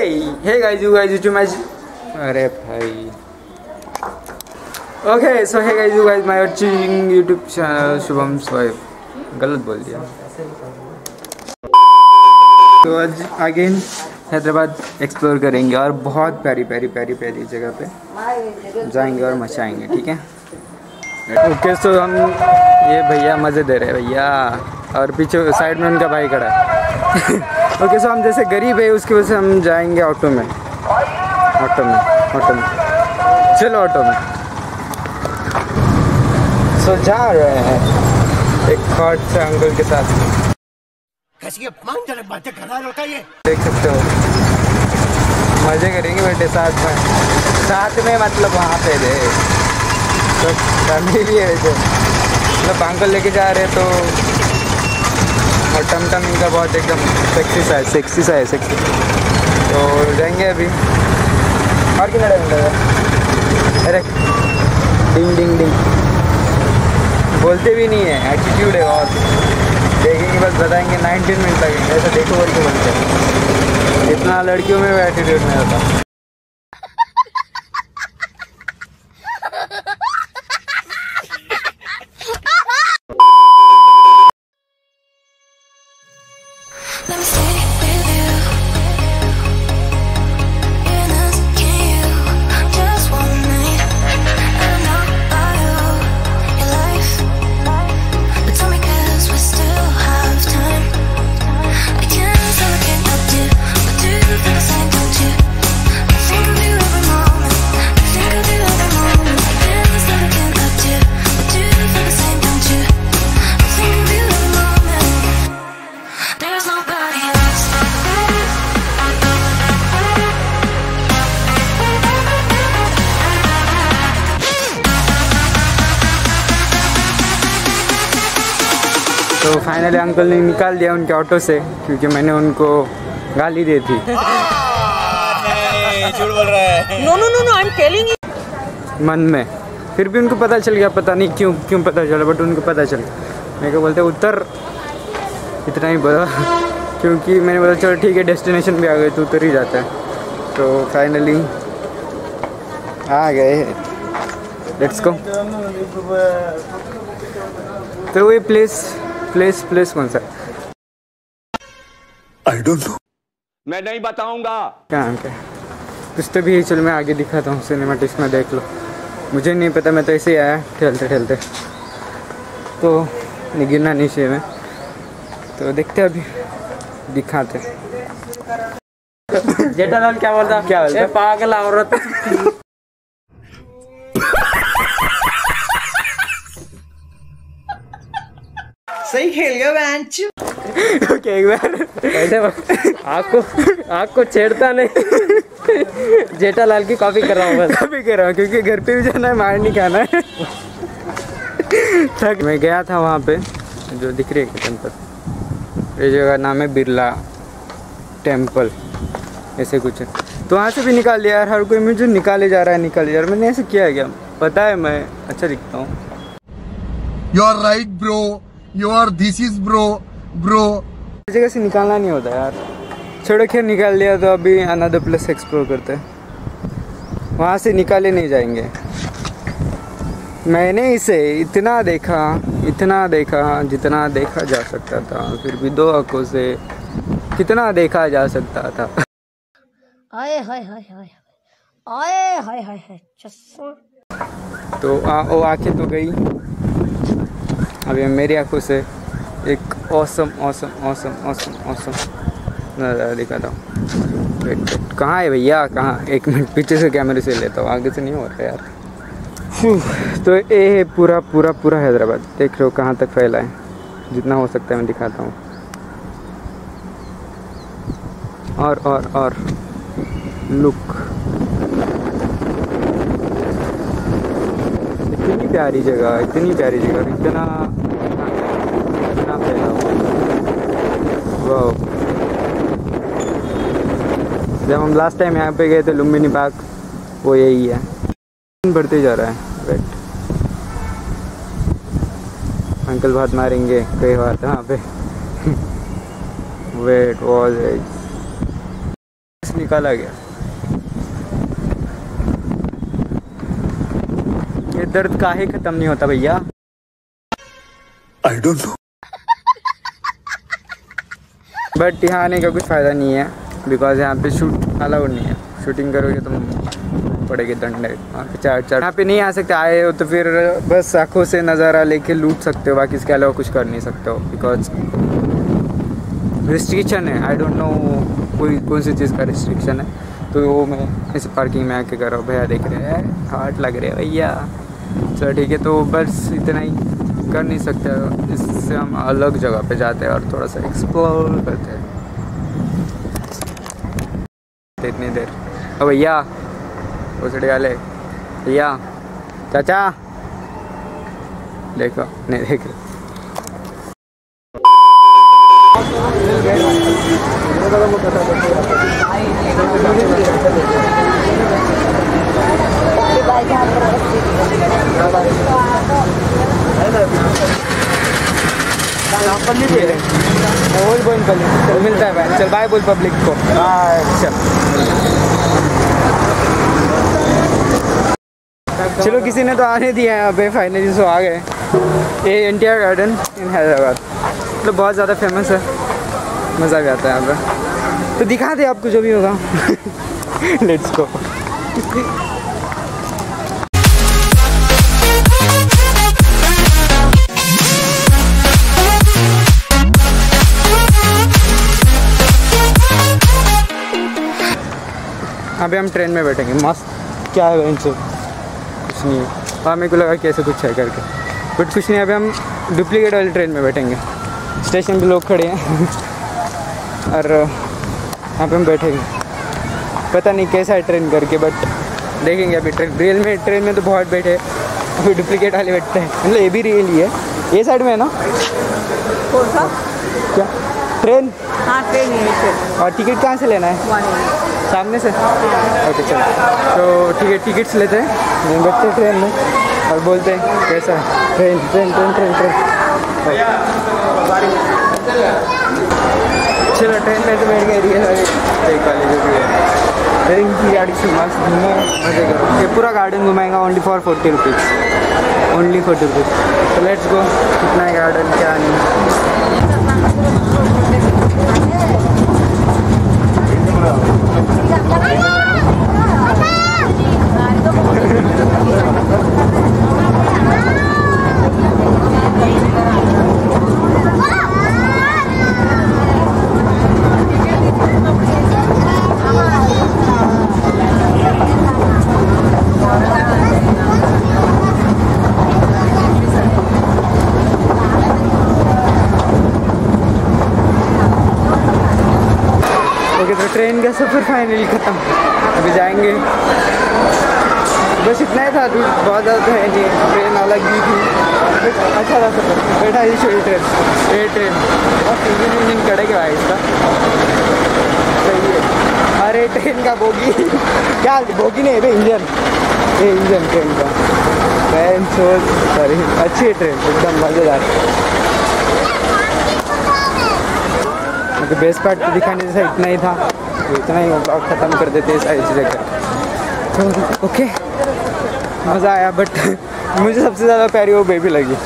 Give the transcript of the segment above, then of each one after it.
Hey guys you guys to match अरे भाई। Okay so hey guys you guys my watching YouTube channel Shubham swipe गलत बोल दिया। तो आज अगेन हैदराबाद एक्सप्लोर करेंगे और बहुत प्यारी प्यारी प्यारी प्यारी जगह पे जाएँगे और मचाएँगे ठीक है? ओके सो हम ये भैया मज़े दे रहे हैं भैया। और पीछे साइड में उनका भाई खड़ा है। ओके सो हम जैसे गरीब है उसकी वजह से हम जाएँगे ऑटो में। ऑटो में ऑटो में। चलो ऑटो में। सो जा रहे हैं। एक हॉट से अंकल के साथ। कैसी अपमानजनक बातें कर रहा है ये। देख सकते हो। मज़े करेंगे बेटे साथ में। साथ में मतलब वहाँ पे दे तो फैमिली भी है वैसे। मतलब अंकल लेके जा रहे हैं तो और टम टम इनका बहुत एकदम सेक्सी सा है सेक्सी सा है सेक्सी तो जाएँगे अभी। और कितना टाइम लगेगा अरे। डिंग डिंग डिंग बोलते भी नहीं है एटीट्यूड है और। देखेंगे बस बताएँगे 19 मिनट लगेंगे। ऐसा देखो बोल के बोलते हैं। इतना लड़कियों में भी एटीट्यूड नहीं होता। तो फाइनली अंकल ने निकाल दिया उनके ऑटो से क्योंकि मैंने उनको गाली दी थी। झूठ बोल रहा है। No, no, no, no. I'm telling you. मन में। फिर भी उनको पता चल गया पता नहीं क्यों क्यों पता चला बट उनको पता चल गया। मेरे को बोलते उतर। इतना ही बोला। क्योंकि मैंने बोला चलो ठीक है डेस्टिनेशन भी आ गए तो उतर ही जाता है। तो फाइनली आ गए। लेट्स गो तो ये प्लेस प्लेस प्लेस कौन सा आई डोंट नो मैं नहीं बताऊँगा। कहाँ क्या? कुछ तो भी चलो मैं आगे दिखाता हूँ सिनेमा टिस्ट में देख लो। मुझे नहीं पता मैं तो ऐसे ही आया ठहलते ठहलते तो नहीं गिरना नीचे में। तो देखते अभी दिखाते जेठालाल क्या बोलता क्या बोलता? पागल औरत। सही खेल गया बेंच ओके एक बार। ऐसे आँख को आँख छेड़ता नहीं। जेठालाल की कॉपी कर रहा हूँ बस। अभी कर रहा हूँ क्योंकि घर पे भी जाना है मार नहीं खाना है। थक मैं गया था वहाँ पे जो दिख रही है टेंपल ये जगह नाम है बिरला टेंपल ऐसे कुछ है। तो वहाँ से भी निकाल लिया यार हर कोई मुझे निकाले जा रहा है निकाले जा रहा है। मैंने ऐसे किया है क्या? पता है मैं अच्छा दिखता हूँ। You are right bro you are this is bro bro जगह से निकालना नहीं होता यार। छोड़ो खैर निकाल लिया तो अभी अनदर प्लेस एक्सप्लोर करते हैं। वहाँ से निकाले नहीं जाएँगे। मैंने इसे इतना देखा इतना देखा जितना देखा जा सकता था फिर भी दो आँखों से कितना देखा जा सकता था। आए हाय हाय हाय आए हाय हाय हाय चश्मा तो आ, वो आँखें तो गई। अभी मेरी आँखों से एक awesome awesome awesome awesome awesome नज़ारा दिखाता हूँ। कहाँ है भैया? कहाँ? एक मिनट पीछे से कैमरे से लेता हूँ, आगे से नहीं हो रहा यार। तो ये है पूरा पूरा पूरा हैदराबाद। देख रहे हो कहाँ तक फैला है। जितना हो सकता है मैं दिखाता हूँ। और और और। लुक प्यारी जगह, इतनी प्यारी जगह, इतना इतना फैला हुआ जब हम लास्ट टाइम यहाँ पे गए थे लुम्बिनी पार्क, वो यही है। बढ़ते जा रहा है वेट अंकल बात मारेंगे, कई बार वहाँ पे। वेट वॉज़ निकाला गया। दर्द काहे खत्म नहीं होता भैया। I don't know. बट यहाँ आने का कुछ फ़ायदा नहीं है बिकॉज़ यहाँ पे शूट अलाउड नहीं है। शूटिंग करोगे तो पड़ेगी दंड चार चार यहाँ पे नहीं आ सकते आए हो तो फिर बस आँखों से नज़ारा लेके लूट सकते हो बाकी इसके अलावा कुछ कर नहीं सकते हो बिकॉज़ रिस्ट्रिक्शन है। आई डोंट नो कोई कौन सी चीज़ का रिस्ट्रिक्शन है। तो वो मैं इस पार्किंग में आके कर रहा हूँ। भैया देख रहे हैं हार्ट लग रहे हैं भैया। चलो ठीक है तो बस इतना ही कर नहीं सकते, इससे हम अलग जगह पे जाते हैं और थोड़ा सा एक्सप्लोर करते हैं। इतनी देर। ओ भैया उसड़े वाले, भैया, चाचा, देखो, नहीं देख रहे। पब्लिक चल मिलता है भाई। चल बाय बोल पब्लिक को। अच्छा चलो। किसी ने तो आने दिया है यहाँ पे। फाइनली सो आ गए। ये एन गार्डन इन हैदराबाद मतलब बहुत ज़्यादा फ़ेमस है। मज़ा भी आता है यहाँ पे। तो दिखा दे आपको जो भी होगा। लेट्स गो अभी हम ट्रेन में बैठेंगे। मस्त। क्या है बहन से कुछ नहीं है। हाँ मेरे को लगा कि ऐसे कुछ है करके। बट कुछ नहीं अभी हम डुप्लीकेट वाली ट्रेन में बैठेंगे। स्टेशन पे लोग खड़े हैं। और यहाँ पे हम बैठेंगे। पता नहीं कैसा है ट्रेन करके बट देखेंगे अभी ट्रेन रियल में ट्रेन में तो बहुत बैठे। अभी डुप्लीकेट वाले बैठते हैं। मतलब ये भी रियल ही है। ये साइड में है ना? कौन सा? क्या? ट्रेन? हाँ ट्रेन है और टिकट कहाँ से लेना है? सामने से? ओके चलो। तो ठीक है टिकट्स लेते हैं। बैठते हैं ट्रेन में और बोलते हैं कैसा है। Train train train train train. चलो ट्रेन में तो बैठ गए रियल वाली एक वाली जो भी है ट्रेन की गाड़ी से मस्त घूमो, मज़े करो। ये पूरा गार्डन घुमाएगा only for forty rupees only forty rupees तो लेट्स गो कितना है गार्डन, क्या नहीं। ट्रेन का सफ़र फाइनली ख़त्म। अभी जाएँगे। बस इतना ही था दूर बहुत ज़्यादा तो है नहीं। ट्रेन अलग भी थी। अच्छा था सफ़र बैठा ही छोड़ी ट्रेन ये ट्रेन और इंजन कड़ेगा भाई इसका। सही है। अरे ट्रेन का बोगी। क्या बोगी नहीं है भाई इंजन। ये इंजन ट्रेन का। ट्रेन सोच सॉरी अच्छी है ट्रेन एकदम मज़ेदार। बेस्ट पार्ट दिखाने जैसा इतना ही था। तो इतना ही ब्लॉग ख़त्म कर देते हैं सारी चीज़ें कर तो ओके मज़ा आया बट मुझे सबसे ज़्यादा प्यारी वो बेबी लगी।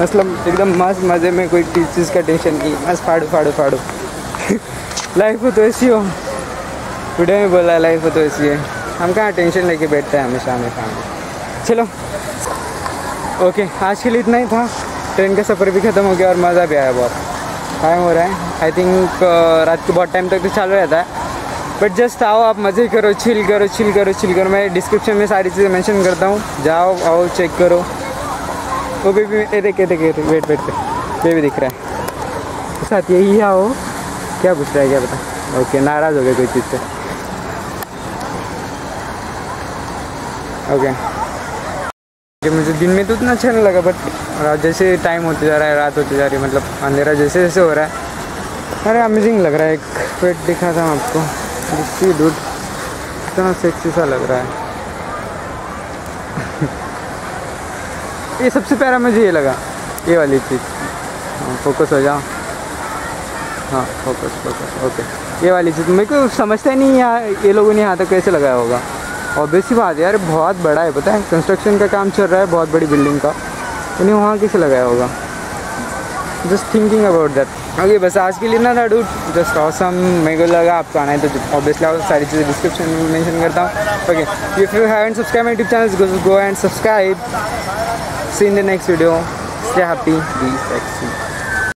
मतलब एकदम मस्त मज़े में कोई चीज़ का टेंशन नहीं, मस्त फाड़ू फाड़ू फाड़ू। लाइफ हो तो ऐसी हो। वीडियो में बोला लाइफ हो तो ऐसी है। हम कहाँ टेंशन लेके बैठते हैं हमेशा हमेशा हमेशा। चलो। ओके आज के लिए इतना ही था। ट्रेन का सफ़र भी ख़त्म हो गया और मज़ा भी आया बहुत। टाइम हो रहा है। आई थिंक रात के बहुत टाइम तक तो चालू रहता है बट जस्ट आओ, आप मज़े करो चिल करो चिल करो चिल करो। मैं डिस्क्रिप्शन में सारी चीज़ें मेंशन करता हूँ। जाओ, आओ चेक करो। वो बेबी ये देखे देखे वेट वेट पे बेबी दिख रहा है। साथ यही आओ। क्या पूछ रहा है, क्या पता? ओके नाराज़ हो गए कोई चीज़ से। ओके कि मुझे दिन में तो उतना अच्छा नहीं लगा बट जैसे टाइम होते जा रहा है, रात होती जा रही है मतलब अंधेरा जैसे जैसे हो रहा है। अरे अमेजिंग लग रहा है, एक पेट दिखा था आपको। दिखती दूध इतना सेक्सी सा लग रहा है। ये सबसे प्यारा मुझे ये लगा। ये वाली चीज़। हाँ फोकस हो जाओ। हाँ फोकस फोकस ओके ये वाली चीज़, मेरे को समझता ही नहीं यहाँ ये लोगों ने यहाँ तक कैसे लगाया होगा। ऑब्वियसली बात यार, बहुत बड़ा है, पता है? कंस्ट्रक्शन का काम चल रहा है, बहुत बड़ी बिल्डिंग का। उन्हें वहाँ कैसे लगाया होगा? Just thinking about that okay बस आज के लिए ना डूड जस्ट ऑसम मेरे को लगा आपको आना है तो ऑब्वियसली आप सारी चीज़ें डिस्क्रिप्शन में मैंशन करता हूँ। Okay if you have and subscribe my YouTube channel go and subscribe see in the next video stay happy be sexy